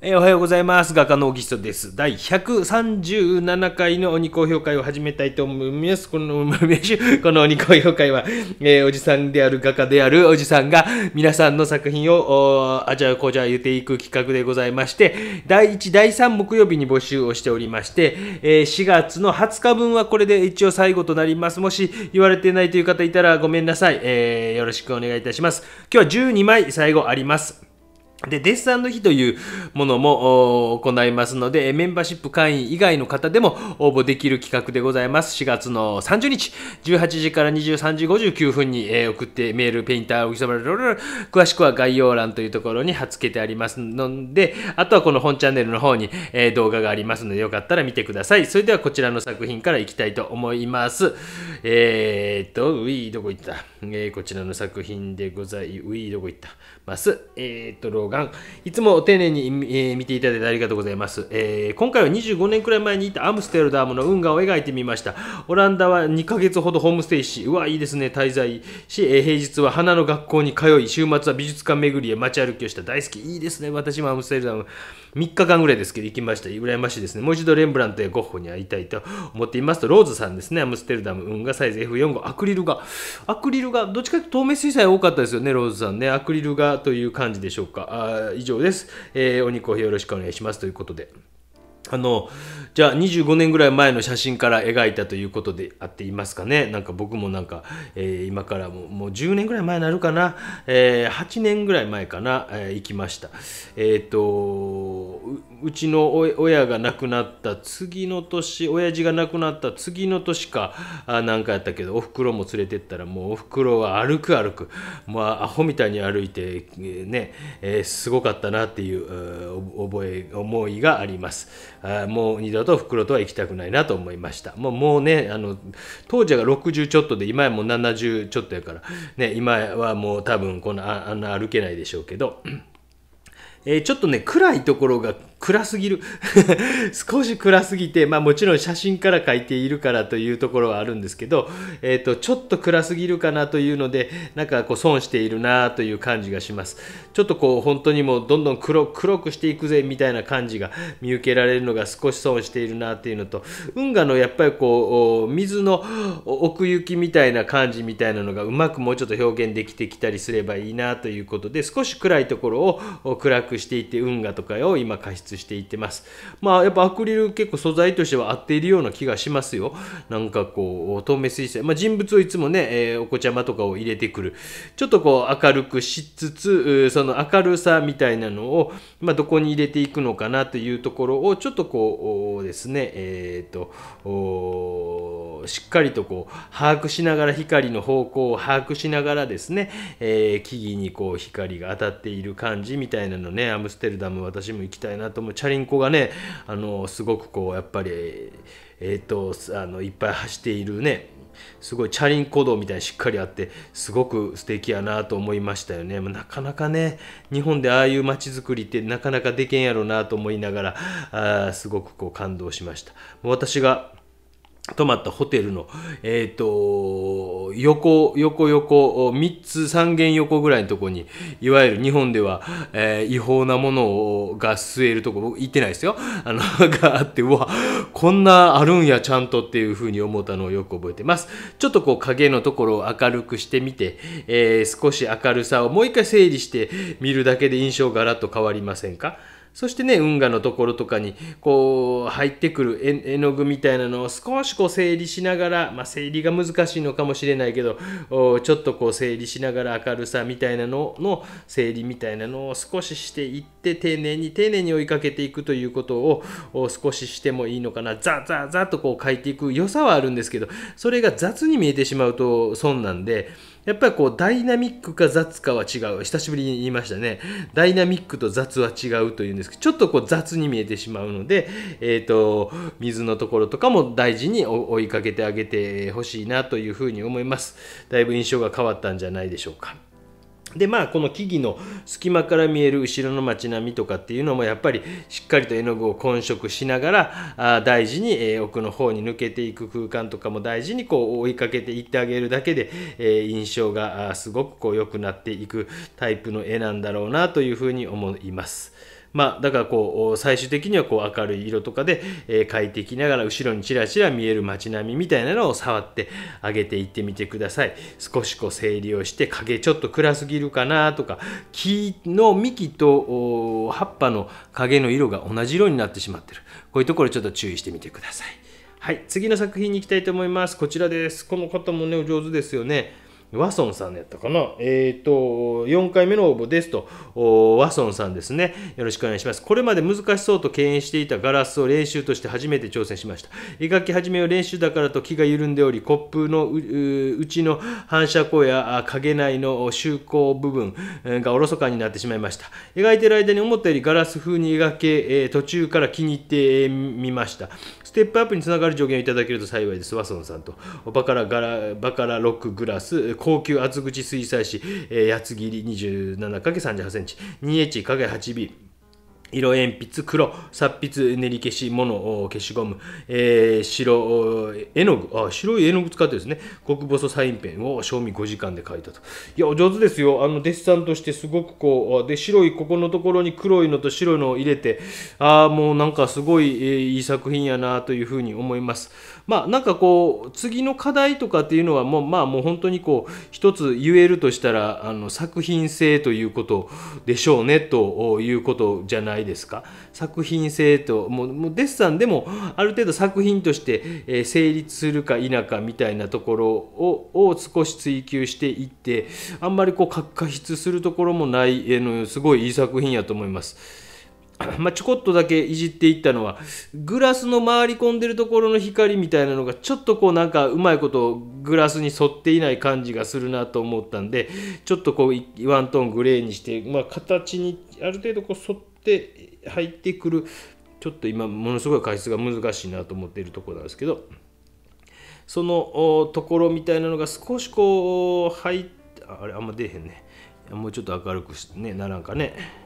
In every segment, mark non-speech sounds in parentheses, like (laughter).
えーおはようございます。画家のギストです。第137回の鬼高評会を始めたいと思います。この、(laughs) この鬼高評会は、えーおじさんである画家であるおじさんが皆さんの作品を、あじゃあこじゃあ言っていく企画でございまして、第1、第3木曜日に募集をしておりまして、えー4月の20日分はこれで一応最後となります。もし言われてないという方いたらごめんなさい。えよろしくお願いいたします。今日は12枚最後あります。で、デッサンの日というものも行いますので、メンバーシップ会員以外の方でも応募できる企画でございます。4月の30日、18時から23時59分に、え送ってメール、ペインター、おきそば詳しくは概要欄というところに貼っ付けてありますので、あとはこの本チャンネルの方に、え動画がありますので、よかったら見てください。それではこちらの作品からいきたいと思います。えーっと、うい、どこ行った、えーこちらの作品でござい、うい、どこ行った？ます。えーっと、老眼。いつも丁寧に、えー見ていただいてありがとうございます。えー今回は25年くらい前にいたアムステルダムの運河を描いてみました。オランダは2ヶ月ほどホームステイし、うわ、いいですね、滞在し、えー平日は花の学校に通い、週末は美術館巡りへ街歩きをした大好き。いいですね、私もアムステルダム。3日間ぐらいですけど行きました。羨ましいですね。もう一度レンブラントやゴッホに会いたいと思っていますと、ローズさんですね、アムステルダム運河サイズ F45、アクリルが、アクリルが、どっちかというと透明水彩多かったですよね、ローズさんね。アクリルがという感じでしょうか。あ以上です。えーお肉をよろしくお願いしますということで。あのじゃあ25年ぐらい前の写真から描いたということであっていますかね。なんか僕もなんか、えー今からもうもう10年ぐらい前になるかな、えー8年ぐらい前かな、えー行きました。えっ、とうちの親が亡くなった次の年親父が亡くなった次の年かあなんかやったけどおふくろも連れてったらもうおふくろは歩く歩く。もうアホみたいに歩いて、ね、えすごかったなっていう覚え思いがあります。あもう二度と袋とは行きたくないなと思いました。もうもうねあの当時は60ちょっとで今はもう70ちょっとやからね今はもう多分このああんな歩けないでしょうけど。えーちょっとね、暗いところが暗すぎる。(laughs) 少し暗すぎて、まあもちろん写真から描いているからというところはあるんですけど、えっ、と、ちょっと暗すぎるかなというので、なんかこう損しているなという感じがします。ちょっとこう本当にもうどんどん黒黒くしていくぜみたいな感じが見受けられるのが少し損しているなっていうのと、運河のやっぱりこう、水の奥行きみたいな感じみたいなのがうまくもうちょっと表現できてきたりすればいいなということで、少し暗いところを暗くしていって運河とかを今加湿していってます。まあやっぱアクリル結構素材としては合っているような気がしますよ。なんかこう透明水彩、まあ、人物をいつもね、えーお子ちゃまとかを入れてくる。ちょっとこう明るくしつつ、その明るさみたいなのを、まあ、どこに入れていくのかなというところをちょっとこうですね、えーとしっかりとこう把握しながら光の方向を把握しながらですね、えー木々にこう光が当たっている感じみたいなのねアムステルダム私も行きたいなともチャリンコがねあのすごくこうやっぱりえー、とあのいっぱい走っているねすごいチャリンコ道みたいにしっかりあってすごく素敵やなと思いましたよね。まあなかなかね日本でああいう街づくりってなかなかできんやろなと思いながらあーすごくこう感動しました。私が泊まったホテルの、えっ、と、横、横、横、3つ、3軒横ぐらいのとこに、いわゆる日本では、えー違法なものをが吸えるとこ、僕行ってないですよ。あの、(laughs) があって、うわ、こんなあるんや、ちゃんとっていうふうに思ったのをよく覚えてます。ちょっとこう、影のところを明るくしてみて、えー少し明るさをもう一回整理して見るだけで印象がガラッと変わりませんか？そしてね、運河のところとかに、こう、入ってくる絵の具みたいなのを少しこう整理しながら、まあ整理が難しいのかもしれないけど、ちょっとこう整理しながら明るさみたいなのの整理みたいなのを少ししていって、丁寧に丁寧に追いかけていくということを少ししてもいいのかな。ザザザとこう書いていく良さはあるんですけど、それが雑に見えてしまうと損なんで、やっぱりこうダイナミックか雑かは違う。久しぶりに言いましたね。ダイナミックと雑は違うというんですけどちょっとこう雑に見えてしまうので、えー、と水のところとかも大事に追いかけてあげてほしいなというふうに思います。だいぶ印象が変わったんじゃないでしょうか。でまあこの木々の隙間から見える後ろの街並みとかっていうのもやっぱりしっかりと絵の具を混色しながらあ大事に、えー奥の方に抜けていく空間とかも大事にこう追いかけていってあげるだけで、えー印象がすごくこう良くなっていくタイプの絵なんだろうなというふうに思います。まあ、だからこう最終的にはこう明るい色とかで、えー、描いていきながら後ろにちらちら見える街並みみたいなのを触ってあげていってみてください。少しこう整理をして影ちょっと暗すぎるかなとか木の幹と葉っぱの影の色が同じ色になってしまってる。こういうところちょっと注意してみてください。はい次の作品に行きたいと思います。こちらです。この方もねお上手ですよね。ワソンさんやったかな？えっ、ー、と、4回目の応募ですと、ワソンさんですね。よろしくお願いします。これまで難しそうと敬遠していたガラスを練習として初めて挑戦しました。描き始めは練習だからと気が緩んでおり、コップの内の反射光や影内の周光部分がおろそかになってしまいました。描いている間に思ったよりガラス風に描け、途中から気に入ってみました。ステップアップにつながる助言をいただけると幸いです。ワソンさんと。バカラガラバカラロックグラス、高級厚口水彩紙、えー、八つ切り 27×38 センチ、2H×8B、色鉛筆、黒、殺筆、練り消し、物、消しゴム、えー、白、絵の具、あ、白い絵の具使ってですね、極細サインペンを賞味5時間で描いたと。いや、お上手ですよ。あの、デッサンとしてすごくこう、で、白い、ここのところに黒いのと白いのを入れて、ああ、もうなんかすごい、えー、いい作品やなというふうに思います。まあ、なんかこう、次の課題とかっていうのはもう、まあもう本当にこう、一つ言えるとしたら、あの、作品性ということでしょうね、ということじゃないですか作品性ともうもうデッサンでもある程度作品として、成立するか否かみたいなところをを少し追求していってあんまりこう過失するところもない、えのすごいいい作品やと思います。(coughs) まあ、ちょこっとだけいじっていったのはグラスの回り込んでるところの光みたいなのがちょっとこうなんかうまいことグラスに沿っていない感じがするなと思ったんでちょっとこうワントーングレーにして、まあ、形にある程度こう沿って入ってくるちょっと今ものすごい解説が難しいなと思っているところなんですけどそのところみたいなのが少しこう入ってあれあんま出へんねもうちょっと明るくねならんかね。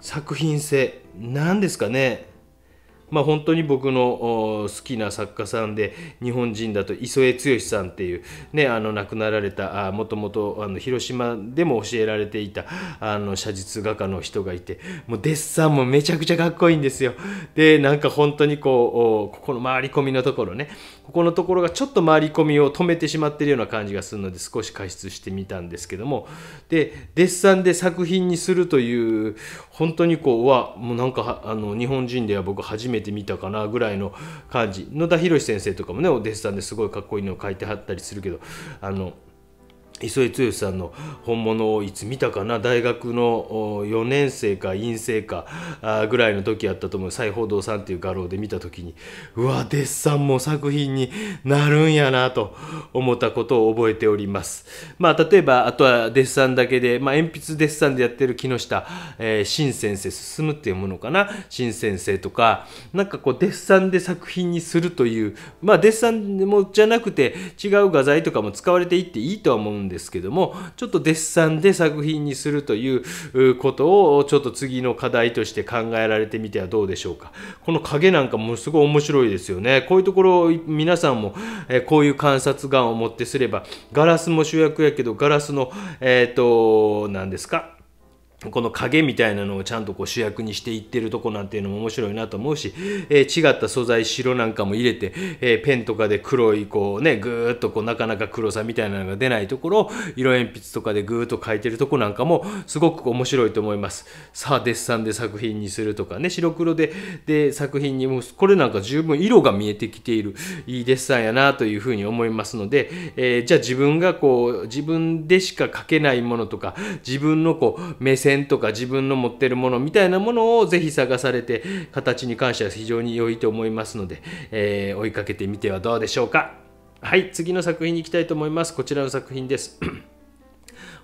作品性何ですかねまあ、本当に僕の好きな作家さんで日本人だと磯江剛さんっていう、ね、あの亡くなられたもともと広島でも教えられていたあの写実画家の人がいてもうデッサンもめちゃくちゃかっこいいんですよ。でなんか本当にこうここの回り込みのところねここのところがちょっと回り込みを止めてしまってるような感じがするので少し加湿してみたんですけども。でデッサンで作品にするという本当にこうはもうなんかあの日本人では僕初めて見たかなぐらいの感じ。野田博先生とかもねお弟子さんですごいかっこいいのを書いてはったりするけどあの磯江剛さんの本物をいつ見たかな？大学の4年生か院生かぐらいの時やったと思う。西宝堂さんっていう画廊で見た時にうわデッサンも作品になるんやなと思ったことを覚えております。まあ例えばあとはデッサンだけで、まあ、鉛筆デッサンでやってる木下、えー、新先生進むっていうものかな？新先生とかなんかこうデッサンで作品にするというまあデッサンもじゃなくて違う画材とかも使われていっていいとは思うんですですけどもちょっとデッサンで作品にするということをちょっと次の課題として考えられてみてはどうでしょうか。この影なんかもすごい面白いですよね。こういうところを皆さんもこういう観察眼を持ってすればガラスも主役やけどガラスのえっ、ー、と何ですか？この影みたいなのをちゃんとこう主役にしていってるとこなんていうのも面白いなと思うし、えー、違った素材白なんかも入れて、えー、ペンとかで黒いこうねぐーっとこうなかなか黒さみたいなのが出ないところを色鉛筆とかでぐーっと描いてるとこなんかもすごく面白いと思います。さあデッサンで作品にするとかね白黒でで作品にもこれなんか十分色が見えてきているいいデッサンやなというふうに思いますので、えー、じゃあ自分がこう自分でしか描けないものとか自分のこう目線線とか自分の持ってるものみたいなものをぜひ探されて形に関しては非常に良いと思いますので、えー、追いかけてみてはどうでしょうか。はい次の作品に行きたいと思います。こちらの作品です。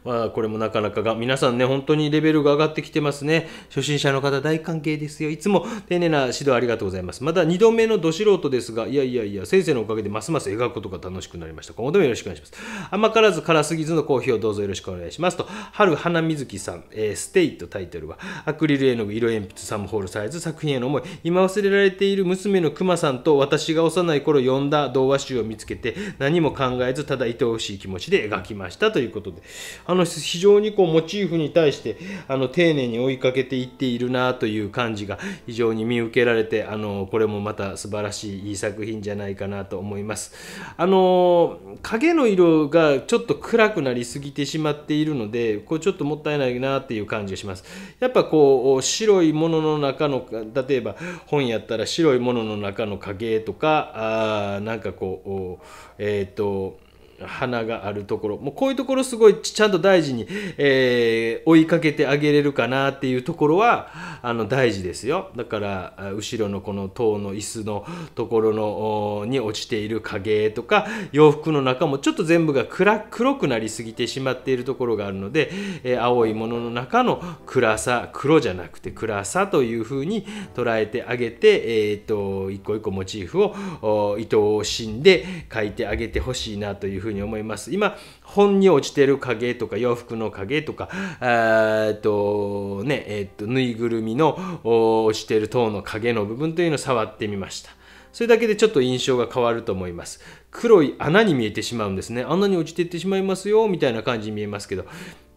まあ、これもなかなかが、皆さんね、本当にレベルが上がってきてますね。初心者の方大歓迎ですよ。いつも丁寧な指導ありがとうございます。まだ2度目のど素人ですが、いやいやいや、先生のおかげでますます描くことが楽しくなりました。今後ともよろしくお願いします。甘辛ず辛すぎずのコーヒーをどうぞよろしくお願いしますと、春花水木さん、えー、ステイとタイトルは、アクリル絵の具、色鉛筆、サムホールサイズ、作品への思い、今忘れられている娘の熊さんと私が幼い頃読んだ童話集を見つけて、何も考えず、ただ愛おしい気持ちで描きましたということで、あの非常にこうモチーフに対してあの丁寧に追いかけていっているなという感じが非常に見受けられてあのこれもまた素晴らしいいい作品じゃないかなと思います。あの影の色がちょっと暗くなりすぎてしまっているのでこれちょっともったいないなっていう感じがします。やっぱこう白いものの中の例えば本やったら白いものの中の影とかあなんかこうえっ、ー、と花があるところ。もうこういうところすごいちゃんと大事に、えー、追いかけてあげれるかなっていうところはあの大事ですよ。だから後ろのこの塔の椅子のところのに落ちている影とか洋服の中もちょっと全部が暗黒くなりすぎてしまっているところがあるので、えー、青いものの中の暗さ黒じゃなくて暗さというふうに捉えてあげて、えーと、一個一個モチーフを糸をしんで描いてあげてほしいなというふうにふうに思います。今、本に落ちてる影とか洋服の影とか、えっと、ね、えっと、ぬいぐるみの落ちてる塔の影の部分というのを触ってみました。それだけでちょっと印象が変わると思います。黒い穴に見えてしまうんですね。穴に落ちていってしまいますよ、みたいな感じに見えますけど、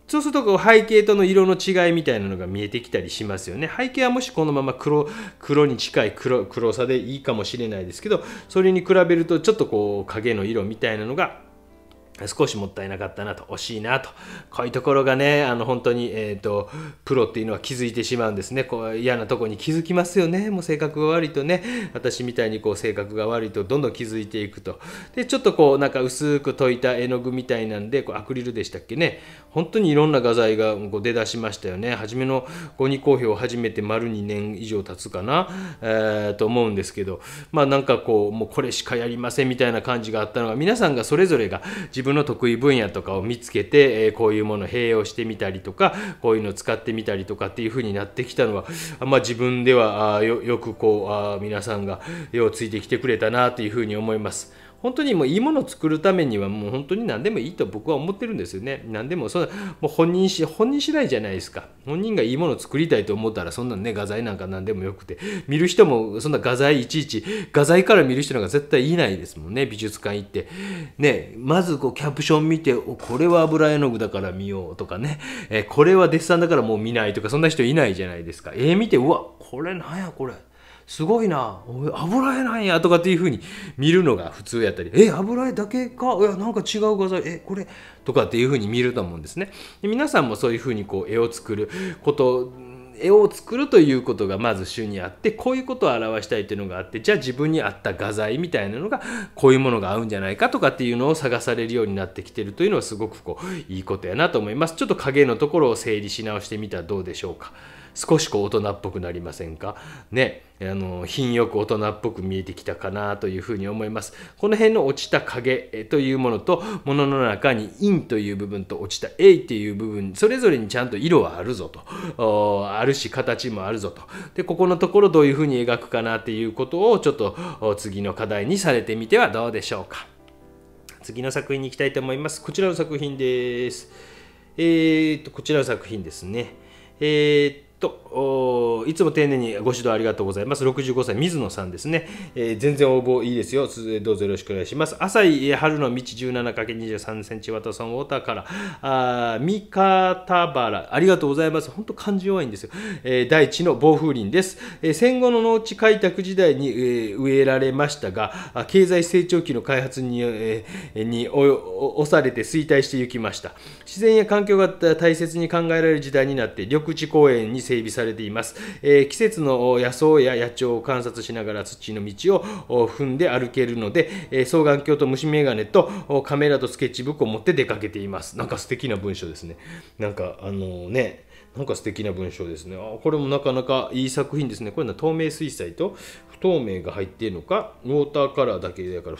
そうすると背景との色の違いみたいなのが見えてきたりしますよね。背景はもしこのまま黒黒に近い黒黒さでいいかもしれないですけど、それに比べるとちょっとこう影の色みたいなのが少しもったいなかったなと、惜しいなと。こういうところがね、あの本当に、えっ、ー、と、プロっていうのは気づいてしまうんですね。こう嫌なとこに気づきますよね。もう性格が悪いとね、私みたいにこう性格が悪いとどんどん気づいていくと。で、ちょっとこうなんか薄く溶いた絵の具みたいなんで、こうアクリルでしたっけね。本当にいろんな画材がこう出だしましたよね。初めの5二公表を始めて丸2年以上経つかな、えー、と思うんですけど、まあなんかこう、もうこれしかやりませんみたいな感じがあったのが、皆さんがそれぞれが自分の得意分野とかを見つけて、えこういうものを併用してみたりとかこういうのを使ってみたりとかっていう風になってきたのは、まあ、自分ではあよくこうあ皆さんが絵をついてきてくれたなという風に思います。本当にもういいものを作るためにはもう本当に何でもいいと僕は思ってるんですよね。何でもそもう本人し本人次第じゃないですか。本人がいいものを作りたいと思ったらそんなね画材なんか何でもよくて見る人もそんな画材いちいち画材から見る人なんか絶対いないですもんね美術館行ってねまずこうキャプション見てこれは油絵の具だから見ようとかね、えこれはデッサンだからもう見ないとかそんな人いないじゃないですか。絵見てうわこれなんやこれ。すごいな。油絵なんやとかっていうふうに見るのが普通やったり。え油絵だけか？いやなんか違う画材。えこれ？とかっていうふうに見ると思うんですね。で皆さんもそういうふうにこう絵を作ること絵を作るということがまず主にあってこういうことを表したいというのがあってじゃあ自分に合った画材みたいなのがこういうものが合うんじゃないかとかっていうのを探されるようになってきてるというのはすごくこういいことやなと思います。ちょっと影のところを整理し直してみたらどうでしょうか？少しこう大人っぽくなりませんか？ね。あの品よく大人っぽく見えてきたかなというふうに思います。この辺の落ちた影というものとものの中に陰という部分と落ちた影っていう部分それぞれにちゃんと色はあるぞと。あるし形もあるぞと。でここのところどういうふうに描くかなっていうことをちょっと次の課題にされてみてはどうでしょうか。次の作品に行きたいと思います。こちらの作品です。えー、とこちらの作品ですね。えーとといつも丁寧にご指導ありがとうございます。65歳、水野さんですね。えー、全然応募いいですよ。どうぞよろしくお願いします。浅い春の道 17×23 センチワトソンウォーターから、あ三方原、ありがとうございます。本当漢字弱いんですよ。えー、大地の暴風林です。えー、戦後の農地開拓時代に、えー、植えられましたが、経済成長期の開発に,、えー、に押されて衰退していきました。自然や環境が大切に考えられる時代になって、緑地公園に整備されされています。えー、季節の野草や野鳥を観察しながら土の道を踏んで歩けるので、えー、双眼鏡と虫眼鏡とカメラとスケッチブックを持って出かけています。なんか素敵な文章ですね。なんかあのね、なんか素敵な文章ですね。あこれもなかなかいい作品ですね。これは透明水彩と透明が入っているのか、ウォーターカラーだけだから、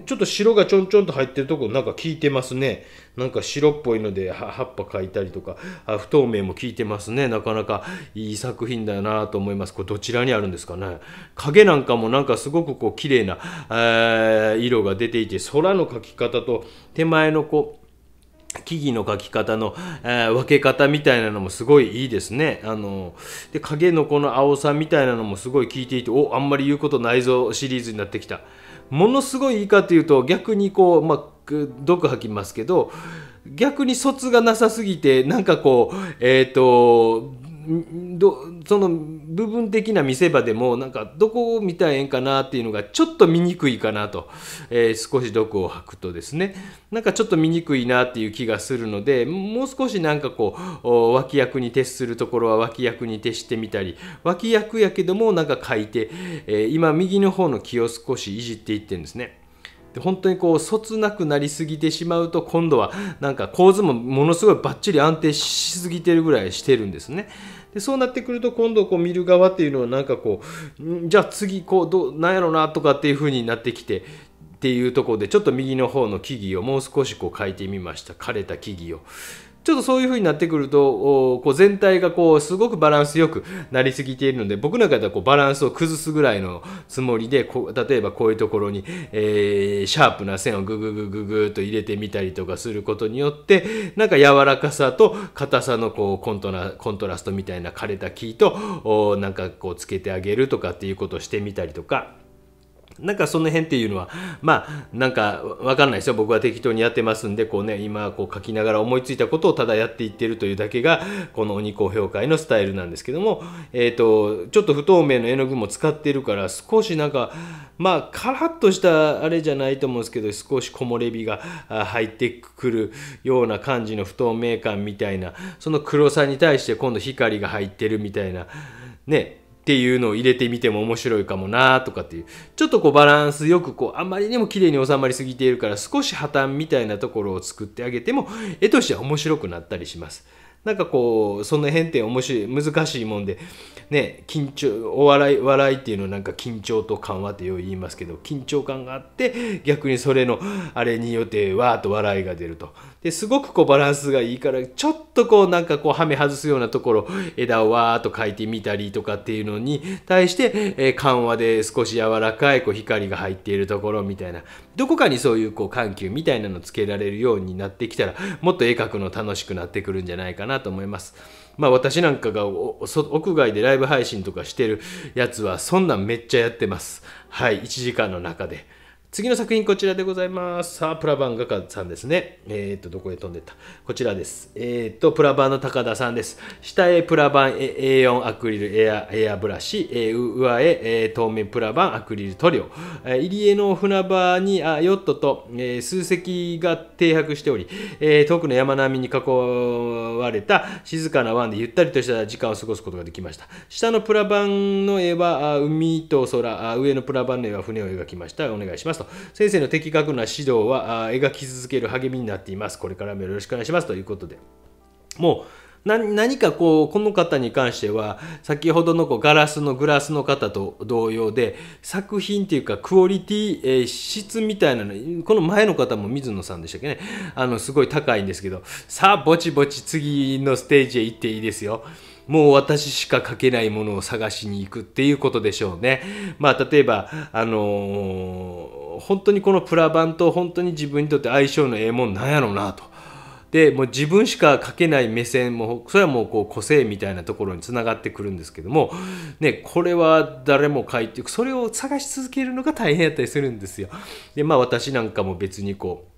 ちょっと白がちょんちょんと入ってるとこなんか効いてますね。なんか白っぽいので葉っぱ描いたりとか、あ不透明も効いてますね。なかなかいい作品だなと思います。これどちらにあるんですかね。影なんかもなんかすごくこう綺麗な、えー、色が出ていて、空の描き方と手前のこう、木々の描き方の、えー、分け方みたいなのもすごいいいですね。あので影のこの青さみたいなのもすごい効いていておあんまり言うことないぞシリーズになってきた。ものすごいいいかというと逆にこう、まあ毒吐きますけど逆に卒がなさすぎてなんかこうえっ、ー、とその部分的な見せ場でもなんかどこを見たらええんかなっていうのがちょっと見にくいかなと、えー、少し毒を吐くとですねなんかちょっと見にくいなっていう気がするのでもう少しなんかこう脇役に徹するところは脇役に徹してみたり脇役やけどもなんか書いて、えー、今右の方の気を少しいじっていってるんですね。で本当にこうそつなくなりすぎてしまうと今度はなんか構図もものすごいバッチリ安定しすぎてるぐらいしてるんですね。でそうなってくると今度こう見る側っていうのはなんかこうじゃあ次こうどなんやろなとかっていう風になってきてっていうところでちょっと右の方の木々をもう少しこう書いてみました枯れた木々を。ちょっとそういう風になってくると、こう全体がこうすごくバランスよくなりすぎているので、僕の中ではこうバランスを崩すぐらいのつもりで、こ例えばこういうところに、えー、シャープな線をグググググと入れてみたりとかすることによって、なんか柔らかさと硬さのこうコントラコントラストみたいな枯れた木と、なんかこうつけてあげるとかっていうことをしてみたりとか、なんかその辺っていうのはまあなんか分かんないですよ。僕は適当にやってますんでこうね今こう書きながら思いついたことをただやっていってるというだけがこの鬼公表会のスタイルなんですけどもえっ、ー、とちょっと不透明の絵の具も使ってるから少しなんかまあカラッとしたあれじゃないと思うんですけど少し木漏れ日が入ってくるような感じの不透明感みたいなその黒さに対して今度光が入ってるみたいなね。っていうのを入れてみても面白いかもなとかっていうちょっとこうバランスよくこうあんまりにも綺麗に収まりすぎているから少し破綻みたいなところを作ってあげても絵としては面白くなったりします。なんかこうその辺って面白い難しいもんでね緊張お笑い笑いっていうのはなんか緊張と緩和ってよう言いますけど緊張感があって逆にそれのあれによってわーっと笑いが出るとですごくこうバランスがいいからちょっとこうなんかこうはめ外すようなところ枝をわーっと描いてみたりとかっていうのに対して、え、緩和で少し柔らかいこう光が入っているところみたいなどこかにそういうこう緩急みたいなのつけられるようになってきたらもっと絵描くの楽しくなってくるんじゃないかなと思います。まあ私なんかが屋外でライブ配信とかしてるやつはそんなんめっちゃやってます。はい、1時間の中で。次の作品こちらでございます。さあ、プラバン画家さんですね。えっ、ー、と、どこへ飛んでった？こちらです。えっ、ー、と、プラバンの高田さんです。下へプラバン A4 アクリルエアエアブラシ、えー、上へ、えー、透明プラバンアクリル塗料。えー、入江の船場にあヨットと、えー、数隻が停泊しており、えー、遠くの山並みに囲われた静かな湾でゆったりとした時間を過ごすことができました。下のプラバンの絵は海と空、上のプラバンの絵は船を描きました。お願いします。と先生の的確な指導は描き続ける励みになっていますこれからもよろしくお願いしますということでもう何かこうこの方に関しては先ほどのこうガラスのグラスの方と同様で作品っていうかクオリティ、えー、質みたいなのこの前の方も水野さんでしたっけねあのすごい高いんですけどさあぼちぼち次のステージへ行っていいですよ。もう私しか書けないものを探しに行くっていうことでしょうね。まあ例えば、あのー、本当にこのプラ版と本当に自分にとって相性のええもんなんやろうなと。でもう自分しか書けない目線もそれはもうこう個性みたいなところにつながってくるんですけども、ね、これは誰も書いてそれを探し続けるのが大変やったりするんですよ。でまあ私なんかも別にこう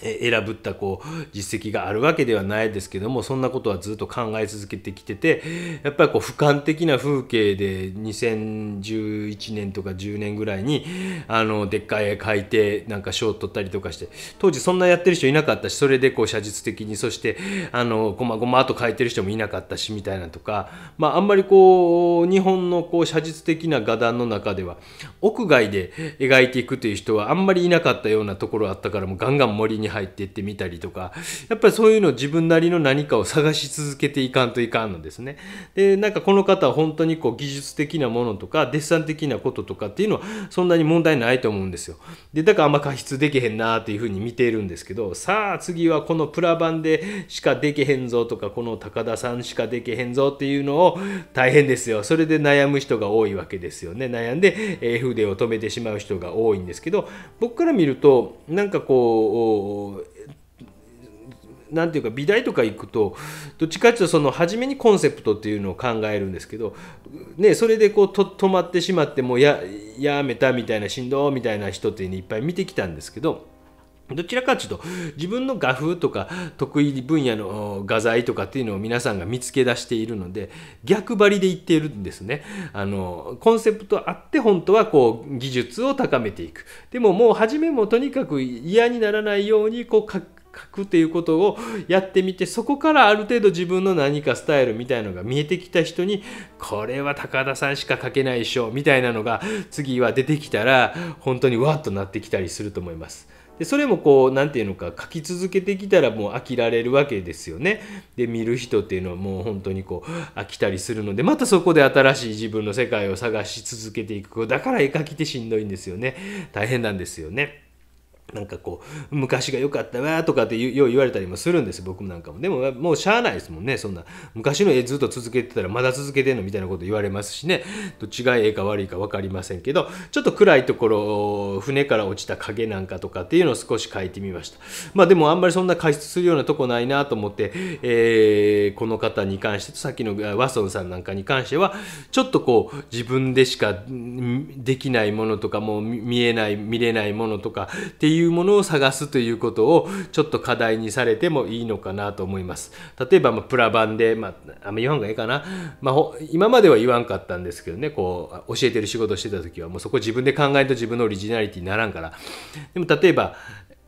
選ぶったこう実績があるわけではないですけどもそんなことはずっと考え続けてきててやっぱりこう俯瞰的な風景で2011年とか10年ぐらいにあのでっかい絵描いてなんか賞を取ったりとかして当時そんなやってる人いなかったしそれでこう写実的にそしてあのごまごまと描いてる人もいなかったしみたいなとか、まあ、あんまりこう日本のこう写実的な画壇の中では屋外で描いていくという人はあんまりいなかったようなところあったからもうガンガン森にに入っていってみたりとかやっぱりそういうの自分なりの何かを探し続けていかんといかんのですね。でなんかこの方は本当にこう技術的なものとかデッサン的なこととかっていうのはそんなに問題ないと思うんですよ。でだからあんま加筆できへんなっていうふうに見ているんですけどさあ次はこのプラ版でしかできへんぞとかこの高田さんしかできへんぞっていうのを大変ですよ。それで悩む人が多いわけですよね。悩んで、え筆を止めてしまう人が多いんですけど僕から見るとなんかこうなんていうか美大とか行くとどっちかっていうとその初めにコンセプトっていうのを考えるんですけど、ね、それでこうと止まってしまってもうややめたみたいなしんどみたいな人っていうのいっぱい見てきたんですけどどちらかというと自分の画風とか得意分野の画材とかっていうのを皆さんが見つけ出しているので逆張りで言っているんですね。あのコンセプトあって本当はこう技術を高めていく。でももう初めもとにかく嫌にならないようにこう書くっていうことをやってみてそこからある程度自分の何かスタイルみたいのが見えてきた人にこれは高田さんしか書けないでしょみたいなのが次は出てきたら本当にわっとなってきたりすると思います。でそれもこう何て言うのか書き続けてきたらもう飽きられるわけですよね。で見る人っていうのはもう本当にこう飽きたりするのでまたそこで新しい自分の世界を探し続けていくだから絵描きってしんどいんですよね大変なんですよね。なんかこう昔が良かったわとかってよう言われたりもするんです。僕なんかも。でももうしゃあないですもんね。そんな昔の絵ずっと続けてたらまだ続けてんのみたいなこと言われますしね。どっちがええか悪いか分かりませんけどちょっと暗いところ船から落ちた影なんかとかっていうのを少し描いてみました。まあでもあんまりそんな解説するようなとこないなと思って、えー、この方に関してさっきのワソンさんなんかに関してはちょっとこう自分でしかできないものとかもう見えない見れないものとかっていういうものを探すということをちょっと課題にされてもいいのかなと思います。例えば、まプラ版で、まあ、あんま言わんがいいかな。まあ、今までは言わんかったんですけどね、こう、教えてる仕事してた時は、もうそこ自分で考えると自分のオリジナリティにならんから。でも、例えば、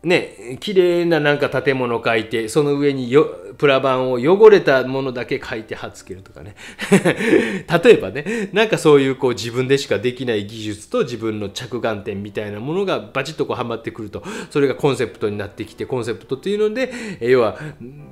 ね、綺麗ななんか建物を描いて、その上によプラ板を汚れたものだけ描いて貼っつけるとかね。(laughs) 例えばね、なんかそういうこう自分でしかできない技術と自分の着眼点みたいなものがバチッとこうはまってくると、それがコンセプトになってきて、コンセプトっていうので、要は、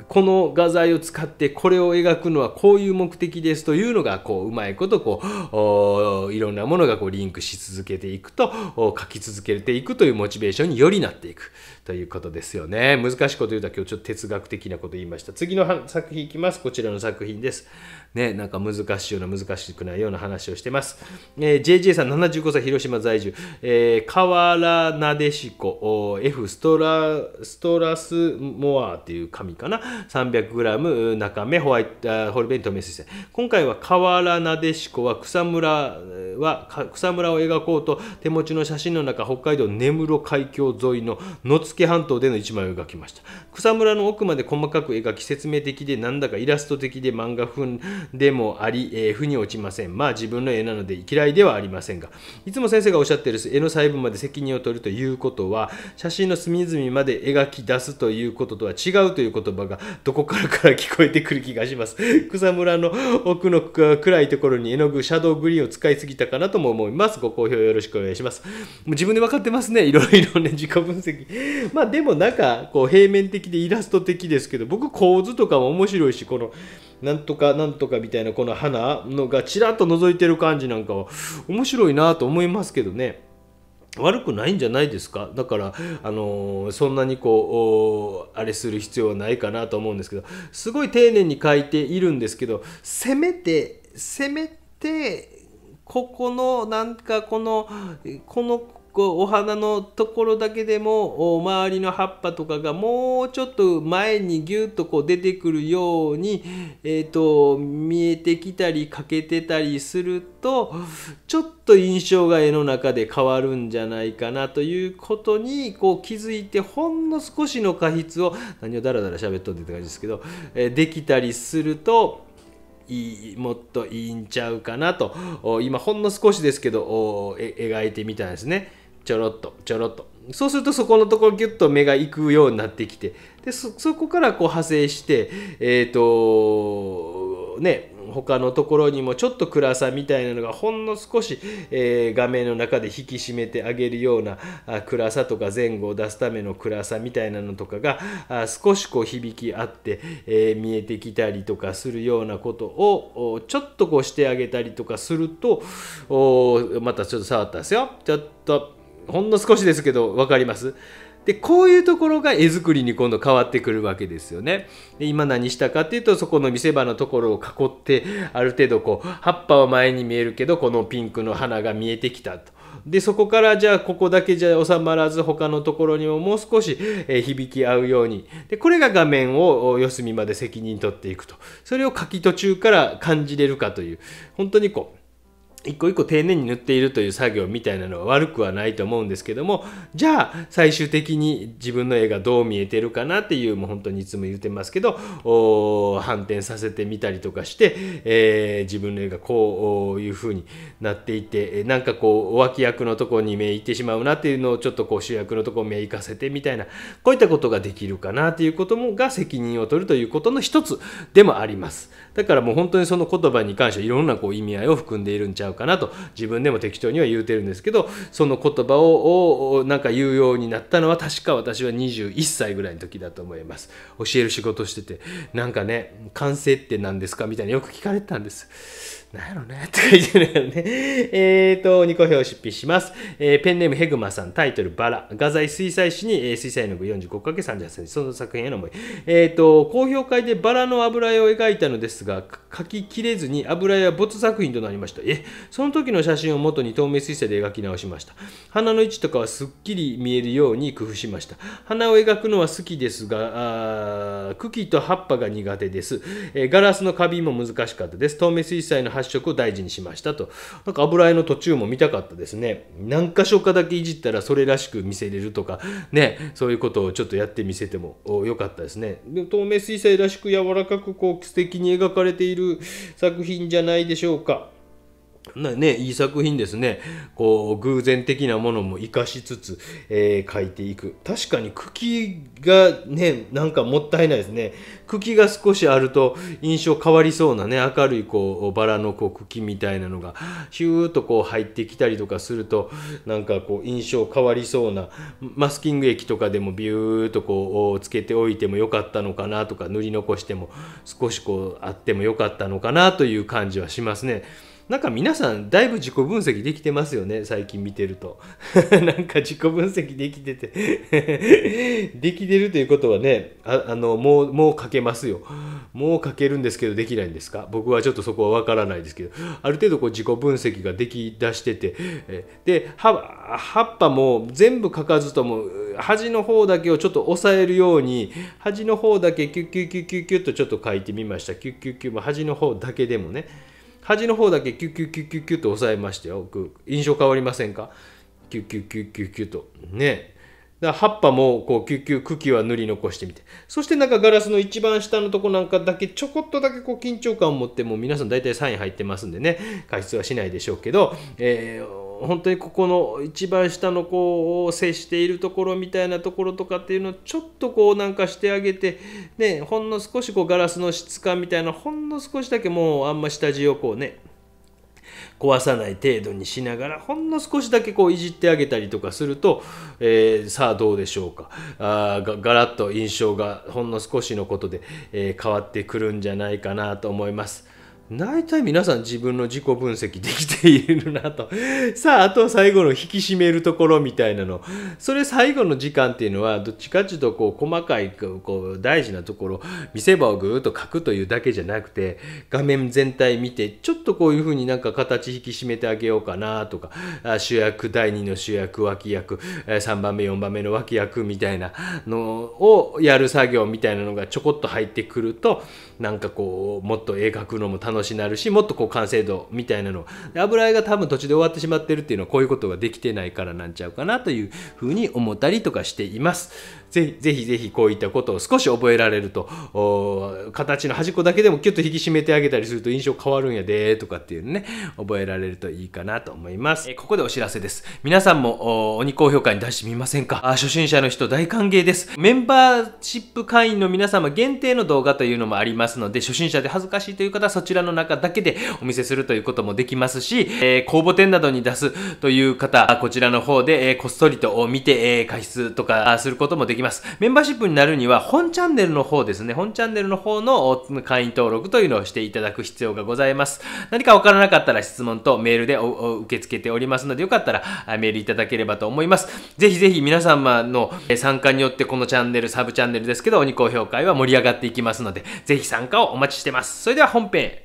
この画材を使ってこれを描くのはこういう目的ですというのが、こう、うまいことこう、いろんなものがこうリンクし続けていくと、書き続けていくというモチベーションによりなっていく。ということですよね。難しいこと言うと今日ちょっと哲学的なこと言いました。次の作品いきます。こちらの作品です。ね、なんか難しいような難しくないような話をしてます。えー、JJ さん75歳広島在住、えー、河原なでしこ。F ストラストラスモアっていう紙かな。300g 中目ホワイトホルベントメッセ今回は河原なでしこは草むらは草むらを描こうと手持ちの写真の中北海道根室海峡沿いの野付半島での一枚を描きました。草むらの奥まで細かく描き説明的でなんだかイラスト的で漫画風でもあり、えー、負に落ちません。まあ自分の絵なので嫌いではありませんが、いつも先生がおっしゃってる絵の細部まで責任を取るということは、写真の隅々まで描き出すということとは違うという言葉がどこからから聞こえてくる気がします。(laughs) 草むらの奥の暗いところに絵の具、シャドーグリーンを使いすぎたかなとも思います。ご好評よろしくお願いします。もう自分で分かってますね。いろいろね、自己分析。まあでもなんか、こう平面的でイラスト的ですけど、僕構図とかも面白いし、このなんとかなんとかみたいなこの花のがちらっと覗いてる感じなんかは面白いなと思いますけどね。悪くないんじゃないですか？だから、あのー、そんなにこうあれする必要はないかなと思うんですけどすごい丁寧に書いているんですけどせめてせめてここのなんかこのこのこうお花のところだけでも周りの葉っぱとかがもうちょっと前にギュッとこう出てくるように、えーと、見えてきたり欠けてたりするとちょっと印象が絵の中で変わるんじゃないかなということにこう気づいてほんの少しの過失を何をダラダラ喋っとんって感じですけど、え、できたりするといいもっといいんちゃうかなと今ほんの少しですけど描いてみたんですね。ちょろっとちょろっと。そうするとそこのところギュッと目が行くようになってきて。でそこからこう派生してえっ、ー、とね他のところにもちょっと暗さみたいなのがほんの少し、えー、画面の中で引き締めてあげるような暗さとか前後を出すための暗さみたいなのとかがあ少しこう響き合って、えー、見えてきたりとかするようなことをちょっとこうしてあげたりとかするとまたちょっと触ったんですよ。ちょっと。ほんの少しですけど分かりますでこういうところが絵作りに今度変わってくるわけですよね。で今何したかっていうとそこの見せ場のところを囲ってある程度こう葉っぱは前に見えるけどこのピンクの花が見えてきたと。でそこからじゃあここだけじゃ収まらず他のところにももう少し、え響き合うようにでこれが画面を四隅まで責任取っていくとそれを書き途中から感じれるかという本当にこう一個一個丁寧に塗っているという作業みたいなのは悪くはないと思うんですけどもじゃあ最終的に自分の絵がどう見えてるかなっていうもう本当にいつも言ってますけど反転させてみたりとかして、えー、自分の絵がこういう風になっていてなんかこう脇役のとこに目いってしまうなっていうのをちょっとこう主役のところ目いかせてみたいなこういったことができるかなっていうこともが責任を取るということの一つでもあります。だからもう本当にその言葉に関していろんなこう意味合いを含んでいるんちゃうかなと自分でも適当には言うてるんですけどその言葉をなんか言うようになったのは確か私は21歳ぐらいの時だと思います。教える仕事しててなんかね完成って何ですかみたいによく聞かれてたんです。なんやろねって書いてるよね。えっ、と、2個表出品します。えー、ペンネームヘグマさん、タイトルバラ。画材水彩紙に、えー、水彩絵の具 45×38 セン、その作品への思い。えっ、ー、と、公表会でバラの油絵を描いたのですが、描ききれずに油絵は没作品となりました。え、その時の写真を元に透明水彩で描き直しました。花の位置とかはすっきり見えるように工夫しました。花を描くのは好きですが、あ茎と葉っぱが苦手です、えー。ガラスの花瓶も難しかったです。透明水彩の発色を大事にしましたと。なんか油絵の途中も見たかったですね。何箇所かだけいじったらそれらしく見せれるとか、ね、そういうことをちょっとやってみせてもよかったですね。で透明水彩らしく柔らかくこう素敵に描かれている作品じゃないでしょうか。ね、いい作品ですね。こう、偶然的なものも活かしつつ、えー、描いていく。確かに茎がね、なんかもったいないですね。茎が少しあると印象変わりそうなね、明るいこう、バラのこう茎みたいなのが、ヒューッとこう入ってきたりとかすると、なんかこう、印象変わりそうな、マスキング液とかでもビューッとこう、つけておいてもよかったのかなとか、塗り残しても少しこう、あってもよかったのかなという感じはしますね。なんか皆さんだいぶ自己分析できてますよね最近見てると。(laughs) なんか自己分析できてて (laughs) できてるということはねああのもうもう書けますよ。もう書けるんですけどできないんですか？僕はちょっとそこはわからないですけど。ある程度こう自己分析ができだしててで葉っぱも全部書かずとも端の方だけをちょっと押さえるように端の方だけキュッキュッキュッキュッキュッとちょっと書いてみました。キュッキュッキュッ端の方だけでもね。端の方だけキュッキュッキュッキュッキュッと押さえましたよ。印象変わりませんか？キュッキュッキュッキュッキュッと。ね。だ葉っぱもこうキュッキュッ茎は塗り残してみて。そしてなんかガラスの一番下のとこなんかだけちょこっとだけこう緊張感を持ってもう皆さん大体サイン入ってますんでね。加湿はしないでしょうけど、えー本当にここの一番下のこう接しているところみたいなところとかっていうのをちょっとこうなんかしてあげてねほんの少しこうガラスの質感みたいなほんの少しだけもうあんま下地をこうね壊さない程度にしながらほんの少しだけこういじってあげたりとかすると、えー、さあどうでしょうかあがガラッと印象がほんの少しのことで、えー、変わってくるんじゃないかなと思います。大体皆さん自分の自己分析できているなと。(laughs) さあ、あとは最後の引き締めるところみたいなの。それ最後の時間っていうのは、どっちかっていうと、こう、細かい、こう、大事なところ、見せ場をぐーっと書くというだけじゃなくて、画面全体見て、ちょっとこういうふうになんか形引き締めてあげようかなとか、主役、第2の主役、脇役、3番目、4番目の脇役みたいなのをやる作業みたいなのがちょこっと入ってくると、なんかこう、もっと絵描くのも楽しなるしもっとこう完成度みたいなの油絵が多分途中で終わってしまってるっていうのはこういうことができてないからなんちゃうかなというふうに思ったりとかしています。ぜひぜひぜひこういったことを少し覚えられると形の端っこだけでもキュッと引き締めてあげたりすると印象変わるんやでとかっていうね覚えられるといいかなと思います。えここでお知らせです。皆さんも鬼高評価に出してみませんか？あ初心者の人大歓迎です。メンバーシップ会員の皆様限定の動画というのもありますので初心者で恥ずかしいという方はそちらの中だけでお見せするということもできますし、えー、公募展などに出すという方こちらの方で、え、こっそりと見て、えー、加筆とかすることもできます。メンバーシップになるには、本チャンネルの方ですね、本チャンネルの方の会員登録というのをしていただく必要がございます。何かわからなかったら質問とメールで受け付けておりますので、よかったらメールいただければと思います。ぜひぜひ皆様の参加によってこのチャンネル、サブチャンネルですけど、鬼高評会は盛り上がっていきますので、ぜひ参加をお待ちしてます。それでは本編。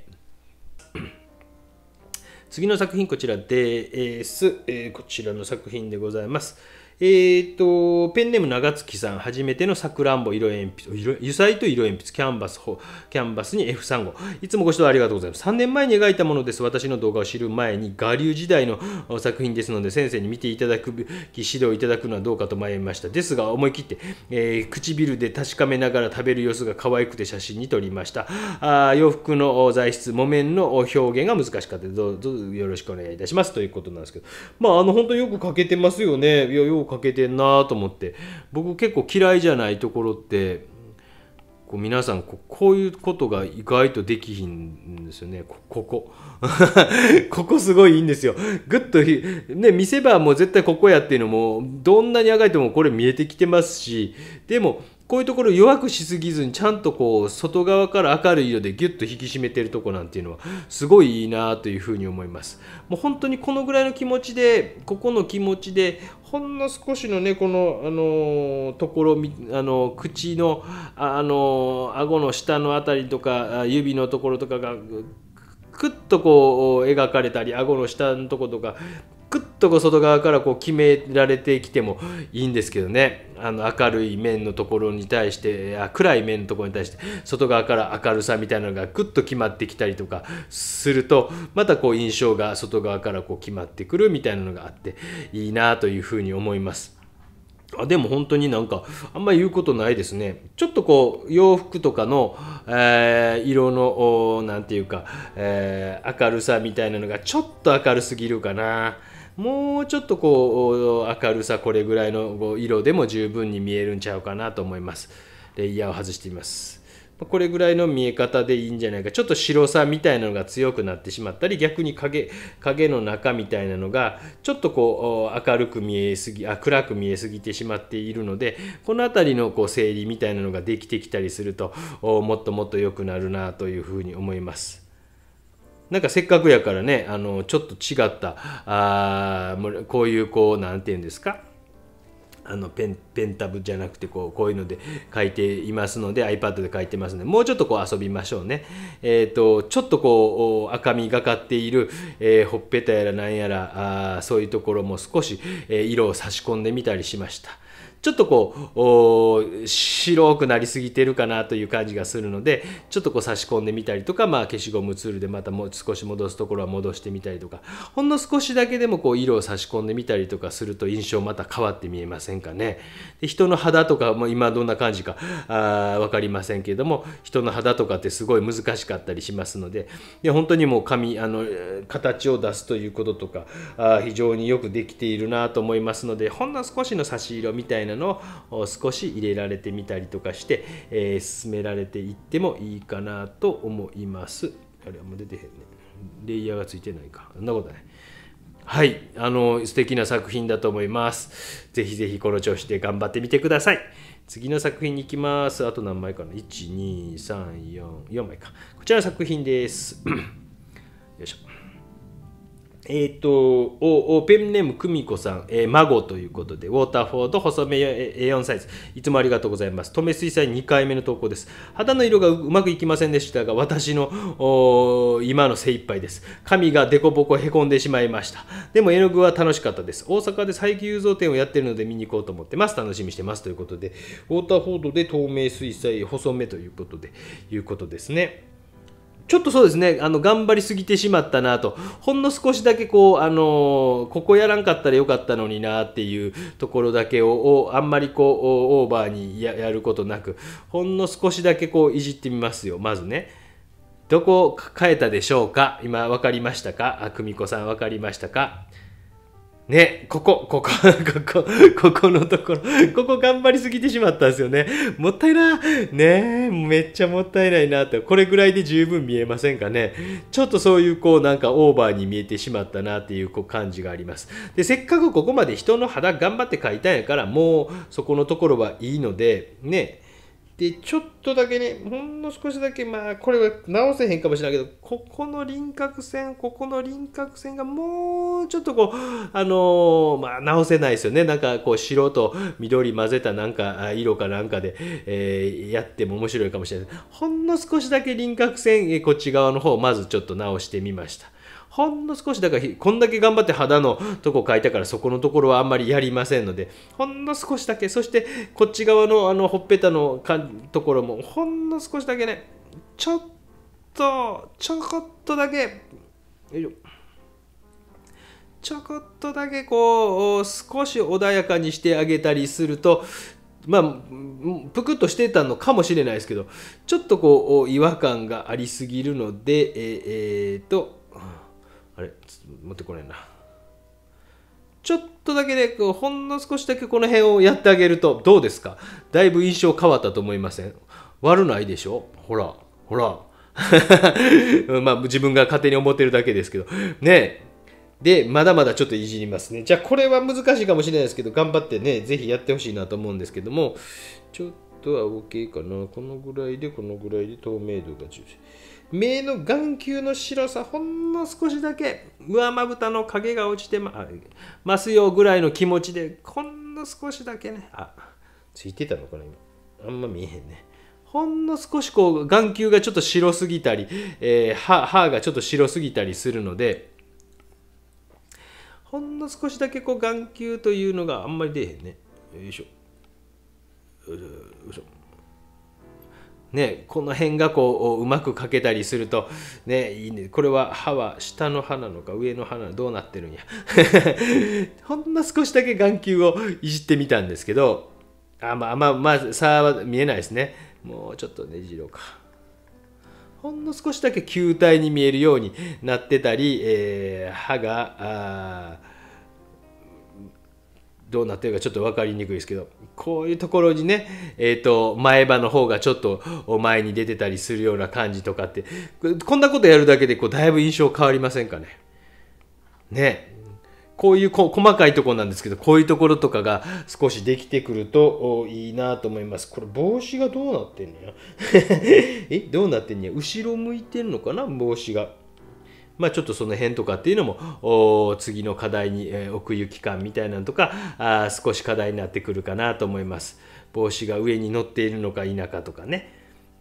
次の作品こちらです、えー、こちらの作品でございます。えー、と、ペンネーム長月さん、初めてのさくらんぼ色鉛筆、色油彩と色鉛筆、キャンバス、キャンバスに F3 号。いつもご視聴ありがとうございます。3年前に描いたものです。私の動画を知る前に、我流時代の作品ですので、先生に見ていただくべき指導いただくのはどうかと迷いました。ですが、思い切って、えー、唇で確かめながら食べる様子が可愛くて写真に撮りました。あ洋服の材質、木綿の表現が難しかったどうぞよろしくお願いいたしますということなんですけど、まあ、あの、本当によく描けてますよね。いや、よかけてんなと思って。僕結構嫌いじゃないところってこう皆さんここういうことが意外とできひんですよね。こここ。(laughs) こすごいいいんですよ。ぐっとね見せ場もう絶対ここやっていうのもどんなにあがいてもこれ見えてきてますしでもこういうところ弱くしすぎずにちゃんとこう外側から明るい色でギュッと引き締めてるとこなんていうのはすごいいいなというふうに思います。もう本当にこのぐらいの気持ちでここの気持ちでほんの少しのねこのあのところあの口のあの顎の下の辺りとか指のところとかがくっとこう描かれたり顎の下のとことかクッとこう外側からこう決められてきてもいいんですけどねあの明るい面のところに対してあ暗い面のところに対して外側から明るさみたいなのがクッと決まってきたりとかするとまたこう印象が外側からこう決まってくるみたいなのがあっていいなというふうに思います。あでも本当になんかあんまり言うことないですね。ちょっとこう洋服とかの、えー、色の何て言うか、えー、明るさみたいなのがちょっと明るすぎるかな。もうちょっとこう明るさこれぐらいの色でも十分に見えるんちゃうかなと思います。レイヤーを外してみます。これぐらいの見え方でいいんじゃないか。ちょっと白さみたいなのが強くなってしまったり逆に影影の中みたいなのがちょっとこう明るく見えすぎあ暗く見えすぎてしまっているのでこの辺りのこう整理みたいなのができてきたりするともっともっと良くなるなというふうに思います。なんかせっかくやからねあのちょっと違ったあこういうこう何て言うんですか？あのペンペンタブじゃなくてこうこういうので書いていますので iPad で書いてますのでもうちょっとこう遊びましょうね。えっ、ー、とちょっとこう赤みがかっている、えー、ほっぺたやらなんやらあそういうところも少し、えー、色を差し込んでみたりしました。ちょっとこう白くなりすぎてるかなという感じがするのでちょっとこう差し込んでみたりとか、まあ、消しゴムツールでまたもう少し戻すところは戻してみたりとかほんの少しだけでもこう色を差し込んでみたりとかすると印象また変わって見えませんかね。で人の肌とかも今どんな感じかあ分かりませんけれども人の肌とかってすごい難しかったりしますのでで本当にもう髪あの形を出すということとかあ非常によくできているなと思いますのでほんの少しの差し色みたいななのを少し入れられてみたりとかして、えー、進められていってもいいかなと思います。あれ、もう出てへんね。レイヤーがついてないか。そんなことない。はい、あの素敵な作品だと思います。ぜひぜひこの調子で頑張ってみてください。次の作品に行きます。あと何枚かな ?1、2、3、4、4枚か。こちらの作品です。(clears throat) よいしょ。えっ、ー、とお、ペンネーム久美子さん、えー、孫ということで、ウォーターフォード細め A4 サイズ。いつもありがとうございます。止め水彩2回目の投稿です。肌の色がうまくいきませんでしたが、私の今の精一杯です。髪がデコボコへこんでしまいました。でも絵の具は楽しかったです。大阪で再起雄造展をやってるので見に行こうと思ってます。楽しみにしてます。ということで、ウォーターフォードで透明水彩細めということで、いうことですね。ちょっとそうですね、あの頑張りすぎてしまったなと、ほんの少しだけこう、あのここやらんかったらよかったのになっていうところだけを、あんまりこう、オーバーにやることなく、ほんの少しだけこう、いじってみますよ、まずね。どこ変えたでしょうか？今分かりましたか？あ、久美子さんわかりましたか？ね、ここ、ここ、(laughs) ここ、ここのところ、ここ頑張りすぎてしまったんですよね。もったいな。ねめっちゃもったいないなって、これぐらいで十分見えませんかね。ちょっとそういうこうなんかオーバーに見えてしまったなっていうこう感じがあります。で、せっかくここまで人の肌頑張って描いたんやから、もうそこのところはいいので、ね、で、ちょっとだけね、ほんの少しだけ、まあ、これは直せへんかもしれないけど、ここの輪郭線、ここの輪郭線がもうちょっとこう、あのー、まあ、直せないですよね。なんかこう、白と緑混ぜたなんか、色かなんかで、えー、やっても面白いかもしれない。ほんの少しだけ輪郭線、こっち側の方、まずちょっと直してみました。ほんの少しだからこんだけ頑張って肌のとこ描いたからそこのところはあんまりやりませんのでほんの少しだけ。そしてこっち側のあのほっぺたのかところもほんの少しだけねちょっとちょこっとだけよいしょ。ちょこっとだけこう少し穏やかにしてあげたりするとまあぷくっとしてたのかもしれないですけどちょっとこう違和感がありすぎるのでえー、えー、とあれ？持ってこないな。ちょっとだけで、ね、ほんの少しだけこの辺をやってあげるとどうですか？だいぶ印象変わったと思いません？悪ないでしょ？ほらほら。(laughs) まあ自分が勝手に思ってるだけですけど。ね。で、まだまだちょっといじりますね。じゃあ、これは難しいかもしれないですけど、頑張ってね、ぜひやってほしいなと思うんですけども、ちょっとは OK かな。このぐらいで、このぐらいで透明度が重視。目の眼球の白さ、ほんの少しだけ、上まぶたの影が落ちてますよぐらいの気持ちで、ほんの少しだけね、あ、ついてたのかな、今。あんま見えへんね。ほんの少しこう眼球がちょっと白すぎたり、えー、歯歯がちょっと白すぎたりするので、ほんの少しだけこう眼球というのがあんまり出えへんね。よいしょ。よいしょ。ね、この辺がこううまく描けたりすると、ね、いいね。これは歯は下の歯なのか上の歯なのかどうなってるんや。(laughs) ほんの少しだけ眼球をいじってみたんですけど、あまあまあまあ差は見えないですね。もうちょっとねじろうか。ほんの少しだけ球体に見えるようになってたり、えー、歯がどうなってるかちょっと分かりにくいですけどこういうところにね、えーと、前歯の方がちょっと前に出てたりするような感じとかってこんなことやるだけでこうだいぶ印象変わりませんかね？ねこういう細かいところなんですけど、こういうところとかが少しできてくるといいなと思います。これ帽子がどうなってんのや？(laughs) え？どうなってんのや？後ろ向いてんのかな？帽子が。まあ、ちょっとその辺とかっていうのも次の課題に、えー、奥行き感みたいなのとかあ少し課題になってくるかなと思います。帽子が上に乗っているのか否かとかね。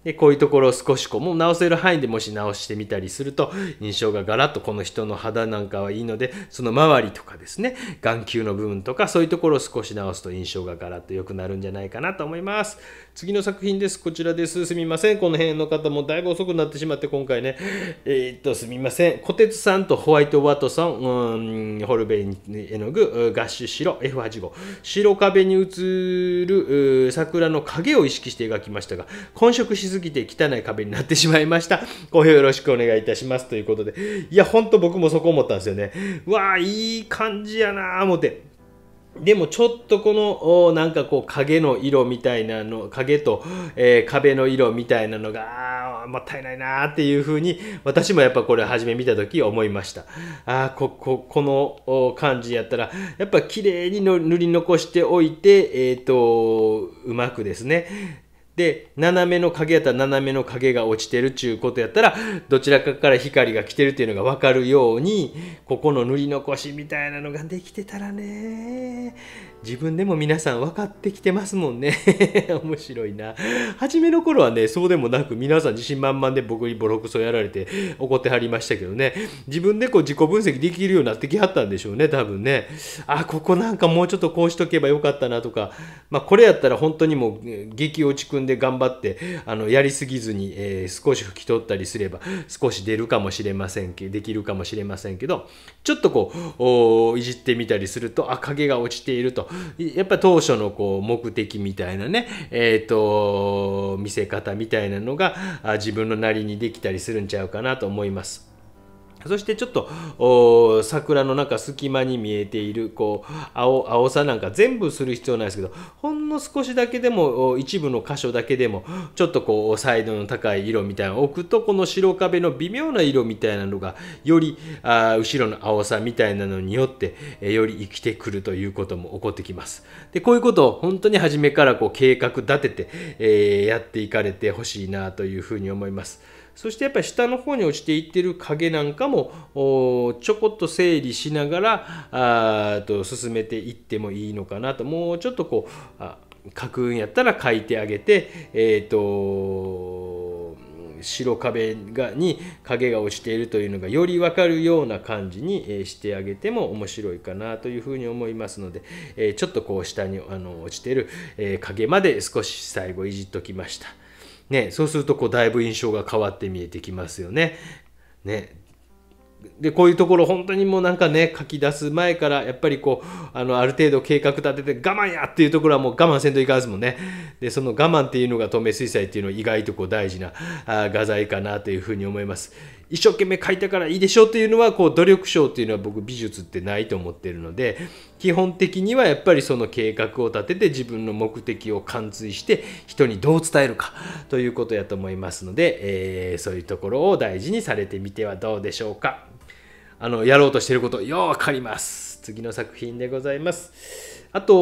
でこういうところを少しこうもう直せる範囲でもし直してみたりすると印象がガラッとこの人の肌なんかはいいのでその周りとかですね眼球の部分とかそういうところを少し直すと印象がガラッと良くなるんじゃないかなと思います。次の作品です。こちらです。すみません。この辺の方もだいぶ遅くなってしまって今回ね。えー、っとすみません。小鉄さんとホワイトワトソン、うん、ホルベイ絵の具ガッシュ白 F85 白壁に映る桜の影を意識して描きましたが混色しすぎて汚い壁になってしまいました。ご評よろしくお願いいたします。ということで。いや、ほんと僕もそこ思ったんですよね。うわあ、いい感じやなぁ、思って。でもちょっとこのなんかこう影の色みたいなの影と、えー、壁の色みたいなのがもったいないなっていうふうに私もやっぱこれ初め見た時思いましたあこここの感じやったらやっぱ綺麗にの塗り残しておいてえっ、ー、とうまくですねで、斜めの影やったら斜めの影が落ちてるっちゅうことやったら、どちらかから光が来てるっていうのが分かるように、ここの塗り残しみたいなのができてたらね、自分でも皆さん分かってきてますもんね。(laughs) 面白いな。初めの頃はね、そうでもなく皆さん自信満々で僕にボロクソやられて怒ってはりましたけどね、自分でこう自己分析できるようになってきはったんでしょうね、多分ね。あ、ここなんかもうちょっとこうしとけばよかったなとか、まあこれやったら本当にもう激落ち組んで頑張って、あの、やりすぎずに、えー、少し拭き取ったりすれば少し出るかもしれませんけど、できるかもしれませんけど、ちょっとこう、いじってみたりすると、あ、影が落ちていると。やっぱ当初のこう目的みたいなね、えっ、ー、と、見せ方みたいなのが自分のなりにできたりするんちゃうかなと思います。そしてちょっと桜の中隙間に見えているこう青青さなんか全部する必要ないですけどほんの少しだけでも一部の箇所だけでもちょっとこうサイドの高い色みたいなのを置くとこの白壁の微妙な色みたいなのがよりあ後ろの青さみたいなのによってより生きてくるということも起こってきます。でこういうことを本当に初めからこう計画立てて、えー、やっていかれてほしいなというふうに思います。そしてやっぱり下の方に落ちていってる影なんかもちょこっと整理しながらあと進めていってもいいのかなともうちょっとこうあ書くんやったら書いてあげてえっ、ー、と白壁がに影が落ちているというのがより分かるような感じに、してあげても面白いかなというふうに思いますので、えちょっとこう下にあの落ちてる、影まで少し最後いじっときました。ね、そうするとこうだいぶ印象が変わって見えてきますよね。ね、でこういうところ本当にもうなんかね書き出す前からやっぱりこうあのある程度計画立てて我慢やっていうところはもう我慢せんといかずもね。でその我慢っていうのが透明水彩っていうのは意外とこう大事なあ画材かなというふうに思います。一生懸命書いたからいいでしょうっていうのはこう努力賞っていうのは僕美術ってないと思ってるので基本的にはやっぱりその計画を立てて自分の目的を貫通して人にどう伝えるかということやと思いますので、えー、そういうところを大事にされてみてはどうでしょうか。あのやろうとしてることよう分かります。次の作品でございます。あと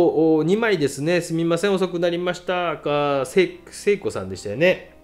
2枚ですね。すみません。遅くなりましたが聖子さんでしたよね。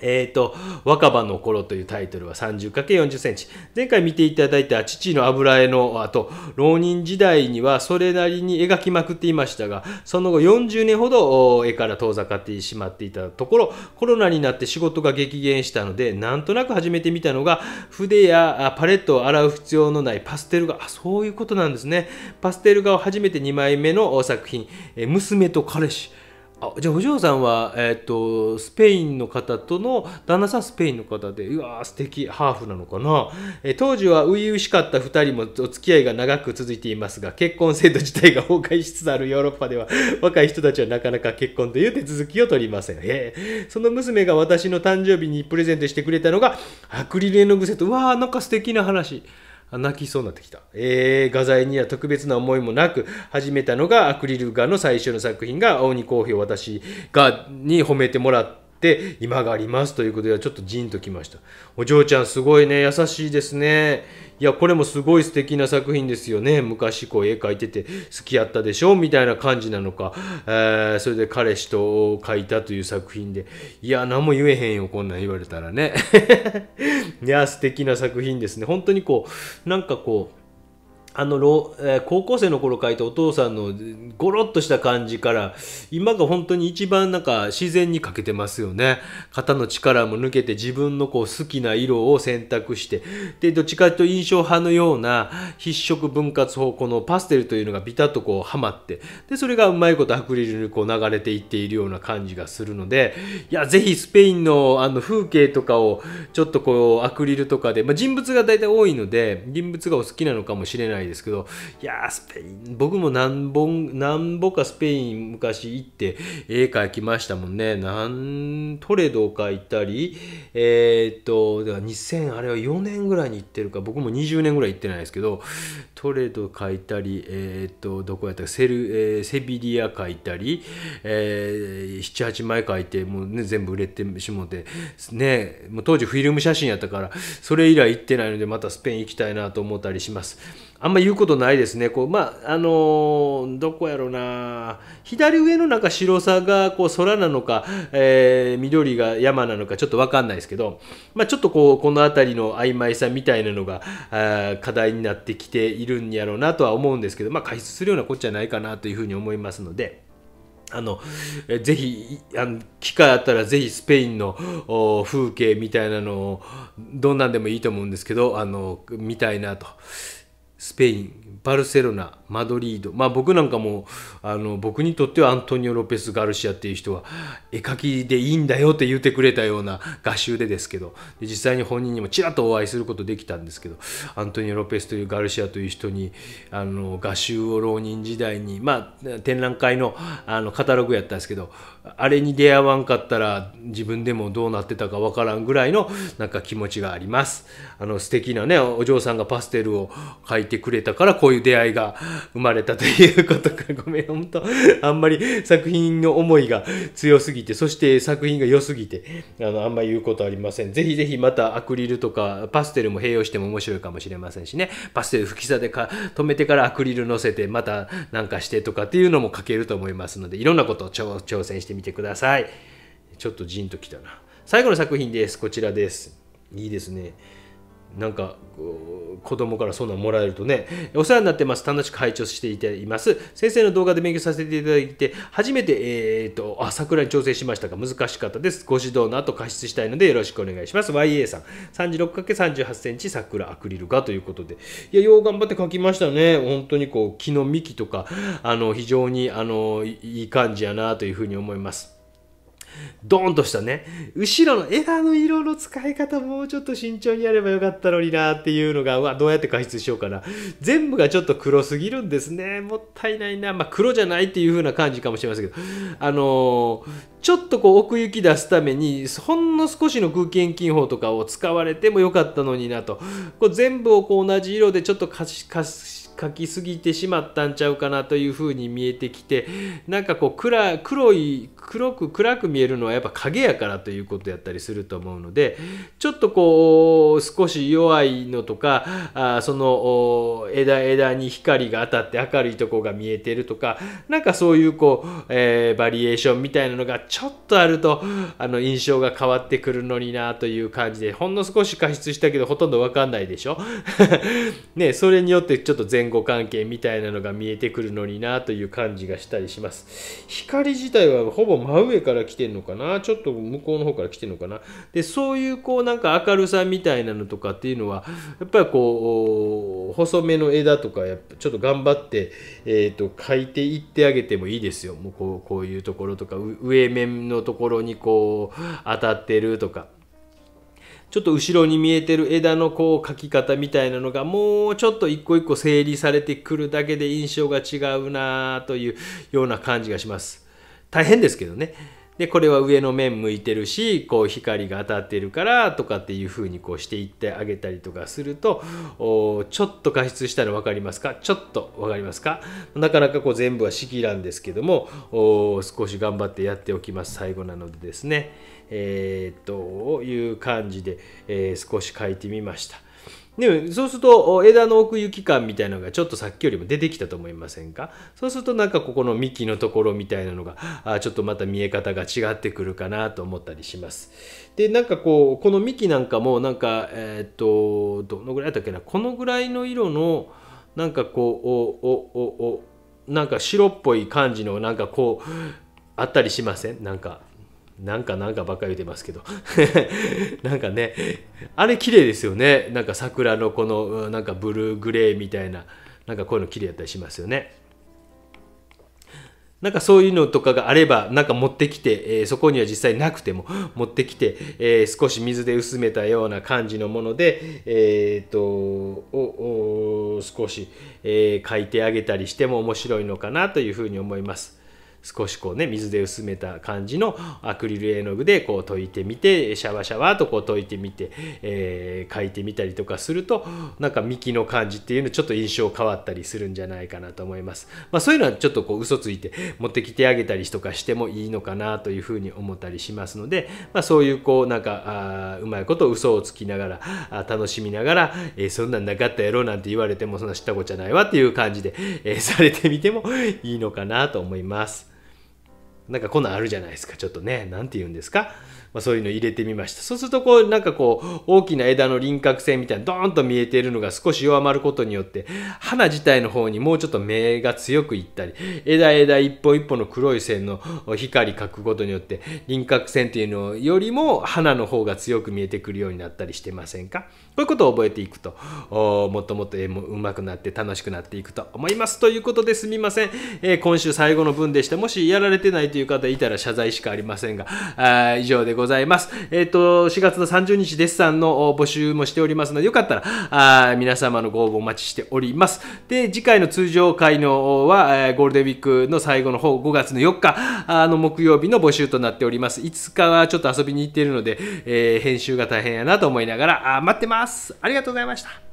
えーと、若葉の頃というタイトルは 30×40 センチ。前回見ていただいた父の油絵の後、浪人時代にはそれなりに描きまくっていましたが、その後40年ほど絵から遠ざかってしまっていたところ、コロナになって仕事が激減したので、なんとなく始めてみたのが、筆やパレットを洗う必要のないパステル画。あ、そういうことなんですね。パステル画を初めて2枚目の作品、娘と彼氏。あじゃあお嬢さんは、えーと、スペインの方との旦那さんスペインの方でうわー素敵ハーフなのかな、え、当時は初々しかった2人もお付き合いが長く続いていますが結婚制度自体が崩壊しつつあるヨーロッパでは (laughs) 若い人たちはなかなか結婚という手続きを取りません、えー、その娘が私の誕生日にプレゼントしてくれたのがアクリル絵の具セット。うわーなんか素敵な話。泣きそうになってきた。えー、画材には特別な思いもなく始めたのがアクリル画の最初の作品が青に好評私がに褒めてもらって今がありますということではちょっとジーンときました。お嬢ちゃんすごいね、優しいですね。いやこれもすごい素敵な作品ですよね。昔こう絵描いてて好きやったでしょ？みたいな感じなのか、えー、それで彼氏と描いたという作品で。いや何も言えへんよこんなん言われたらね。(laughs) いや素敵な作品ですね。本当にこうなんかこうあの、え、高校生の頃書いたお父さんのゴロッとした感じから今が本当に一番なんか自然に描けてますよね。肩の力も抜けて自分のこう好きな色を選択してでどっちかというと印象派のような筆色分割法このパステルというのがビタッとこうはまってでそれがうまいことアクリルにこう流れていっているような感じがするのでいやぜひスペインのあの風景とかをちょっとこうアクリルとかで、まあ、人物が大体多いので人物がお好きなのかもしれないないですけどいやスペイン僕も何本何本かスペイン昔行って絵描きましたもんねなんトレドを描いたりえー、っとでは2000あれは4年ぐらいに行ってるか僕も20年ぐらい行ってないですけどトレド描いたりえー、っとどこやったかセル、えー、セビリア描いたり、えー、78枚描いてもう、ね、全部売れてしもてねもう当時フィルム写真やったからそれ以来行ってないのでまたスペイン行きたいなと思ったりします。あんま言うことないですね。こうまあ、あのー、どこやろな。左上のなんか白さがこう空なのか、えー、緑が山なのかちょっとわかんないですけど、まあ、ちょっとこう、この辺りの曖昧さみたいなのが、あ課題になってきているんやろうなとは思うんですけど、まあ、解説するようなこっちゃないかなというふうに思いますので、あのえぜひあの機会あったらぜひスペインの風景みたいなのをどんなんでもいいと思うんですけどあの見たいなと。スペインバルセロナマドリード。まあ僕なんかもあの僕にとってはアントニオ・ロペス・ガルシアっていう人は絵描きでいいんだよって言ってくれたような画集でですけど実際に本人にもちらっとお会いすることできたんですけどアントニオ・ロペスというガルシアという人にあの画集を浪人時代にまあ展覧会のあのカタログやったんですけどあれに出会わんかったら自分でもどうなってたかわからんぐらいのなんか気持ちがあります。あの素敵なねお嬢さんがパステルを描いてくれたからこういう出会いが生まれたということか。ごめん本当。あんまり作品の思いが強すぎてそして作品が良すぎてあのあんまり言うことありません。ぜひぜひまたアクリルとかパステルも併用しても面白いかもしれませんしね。パステル吹きさでか止めてからアクリル乗せてまたなんかしてとかっていうのも書けると思いますのでいろんなことを挑戦してみてください。ちょっとジンときたな。最後の作品です。こちらです。いいですね。なんか子供からそんなんもらえるとねお世話になってます。楽しく拝聴していています。先生の動画で勉強させていただいて初めてえっ、とあ桜に調整しましたが難しかったです。ご指導の後加筆したいのでよろしくお願いします。YA さん。36×38 センチ桜アクリル画ということで。いやよう頑張って描きましたね。本当にこう木の幹とかあの非常にあのいい感じやなというふうに思います。ドーンとしたね、後ろの枝の色の使い方もうちょっと慎重にやればよかったのになっていうのが、うわ、どうやって加筆しようかな。全部がちょっと黒すぎるんですね。もったいないな。まあ、黒じゃないっていう風な感じかもしれませんけど、あのー、ちょっとこう奥行き出すために、ほんの少しの空気遠近法とかを使われてもよかったのになと。こう全部をこう同じ色でちょっと貸し、貸し、書きすぎてしまったんちゃうかなというふうに見えてきてなんかこう暗黒い黒く暗く見えるのはやっぱ影やからということやったりすると思うのでちょっとこう少し弱いのとかあその枝枝に光が当たって明るいとこが見えてるとかなんかそういうこう、えー、バリエーションみたいなのがちょっとあるとあの印象が変わってくるのになという感じでほんの少し加筆したけどほとんど分かんないでしょ？(laughs) ねそれによってちょっと前後関係みたいなのが見えてくるのになという感じがしたりします。光自体はほぼ真上から来てるのかな？ちょっと向こうの方から来てるのかな？でそういうこうなんか明るさみたいなのとかっていうのはやっぱりこう細めの枝とかやっぱちょっと頑張って、えーと、描いていってあげてもいいですよもうこうこういうところとか上面のところにこう当たってるとか。ちょっと後ろに見えてる枝のこう描き方みたいなのがもうちょっと一個一個整理されてくるだけで印象が違うなというような感じがします。大変ですけどね。でこれは上の面向いてるしこう光が当たってるからとかっていう風にこうしていってあげたりとかするとちょっと加湿したの分かりますか？ちょっと分かりますか？なかなかこう全部はしきらんですけども少し頑張ってやっておきます最後なのでですねえー、っという感じで、えー、少し書いてみました。でそうすると枝の奥行き感みたいなのがちょっとさっきよりも出てきたと思いませんか？そうするとなんかここの幹のところみたいなのがあちょっとまた見え方が違ってくるかなと思ったりします。でなんかこうこの幹なんかもなんかえー、っとどのぐらいだったっけな？このぐらいの色のなんかこうおおおおなんか白っぽい感じのなんかこうあったりしません？なんか。なんかなんかばっかり言ってますけど。(laughs) なんかねあれ綺麗ですよね。なんか桜のこのなんかブルーグレーみたいななんかこういうの綺麗やったりしますよね。なんかそういうのとかがあればなんか持ってきて、えー、そこには実際なくても持ってきて、えー、少し水で薄めたような感じのものでえー、っとお少し、えー、書いてあげたりしても面白いのかなというふうに思います。少しこうね水で薄めた感じのアクリル絵の具でこう溶いてみてシャワシャワとこう溶いてみて、えー、描いてみたりとかするとなんか幹の感じっていうのちょっと印象変わったりするんじゃないかなと思います。まあ、そういうのはちょっとこう嘘ついて持ってきてあげたりとかしてもいいのかなというふうに思ったりしますので、まあ、そういうこうなんかあうまいこと嘘をつきながらあ楽しみながら、えー、そんなんなかったやろなんて言われてもそんな知ったことじゃないわっていう感じで、えー、されてみてもいいのかなと思います。なんかこんなんあるじゃないですか。ちょっとね、なんて言うんですか？まあ、そういうの入れてみました。そうするとこうなんかこう大きな枝の輪郭線みたいなドーンと見えているのが少し弱まることによって花自体の方にもうちょっと目が強くいったり枝枝一本一本の黒い線の光描くことによって輪郭線っていうのよりも花の方が強く見えてくるようになったりしてませんか？こういうことを覚えていくともっともっと絵も上手くなって楽しくなっていくと思います。ということですみません、えー、今週最後の分でした。もしやられてないという方いたら謝罪しかありませんがあ以上でございます。えっ、ー、と、4月の30日デッサンの募集もしておりますので、よかったら、あ皆様のご応募お待ちしております。で、次回の通常会のは、え、ゴールデンウィークの最後の方、5月の4日あの木曜日の募集となっております。5日はちょっと遊びに行っているので、えー、編集が大変やなと思いながら、あ待ってますます。ありがとうございました。